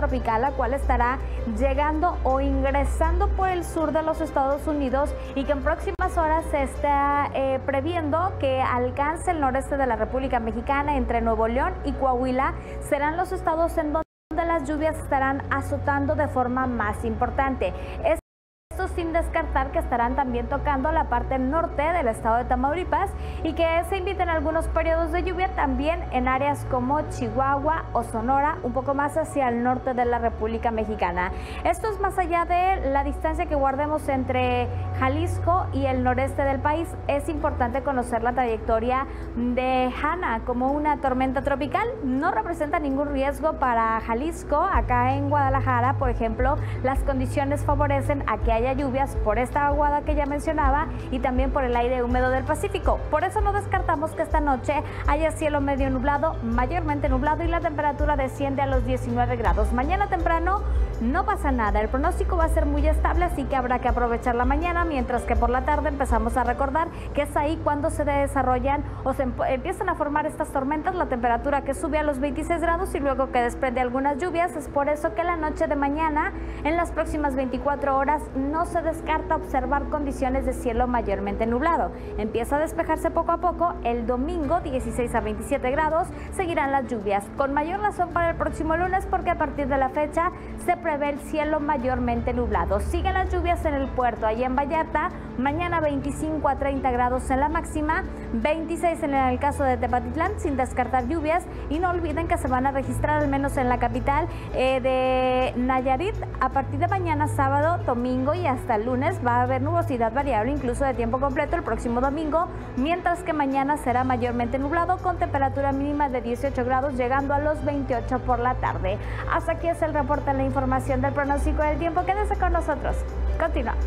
tropical, la cual estará llegando o ingresando por el sur de los Estados Unidos y que en próximas horas se está eh, previendo que alcance el noreste de la República Mexicana entre Nuevo León y Coahuila. Serán los estados en donde las lluvias estarán azotando de forma más importante sin descartar que estarán también tocando la parte norte del estado de Tamaulipas y que se inviten algunos periodos de lluvia también en áreas como Chihuahua o Sonora, un poco más hacia el norte de la República Mexicana. Esto es más allá de la distancia que guardemos entre Jalisco y el noreste del país. Es importante conocer la trayectoria de Hanna como una tormenta tropical. No representa ningún riesgo para Jalisco. Acá en Guadalajara, por ejemplo, las condiciones favorecen a que haya por esta aguada que ya mencionaba y también por el aire húmedo del Pacífico. Por eso no descartamos que esta noche haya cielo medio nublado, mayormente nublado y la temperatura desciende a los 19 grados. Mañana temprano no pasa nada, el pronóstico va a ser muy estable, así que habrá que aprovechar la mañana, mientras que por la tarde empezamos a recordar que es ahí cuando se desarrollan o se empiezan a formar estas tormentas, la temperatura que sube a los 26 grados y luego que desprende algunas lluvias. Es por eso que la noche de mañana, en las próximas 24 horas, no se descarta observar condiciones de cielo mayormente nublado. Empieza a despejarse poco a poco, el domingo 16 a 27 grados seguirán las lluvias, con mayor razón para el próximo lunes porque a partir de la fecha se prevé el cielo mayormente nublado. Siguen las lluvias en el puerto, allí en Vallarta, mañana 25 a 30 grados en la máxima, 26 en el caso de Tepatitlán, sin descartar lluvias y no olviden que se van a registrar al menos en la capital eh, de Nayarit a partir de mañana sábado, domingo y hasta lunes va a haber nubosidad variable, incluso de tiempo completo el próximo domingo, mientras que mañana será mayormente nublado con temperatura mínima de 18 grados llegando a los 28 por la tarde. Hasta aquí es el reporte de la del pronóstico del tiempo. Quédese con nosotros. Continuamos.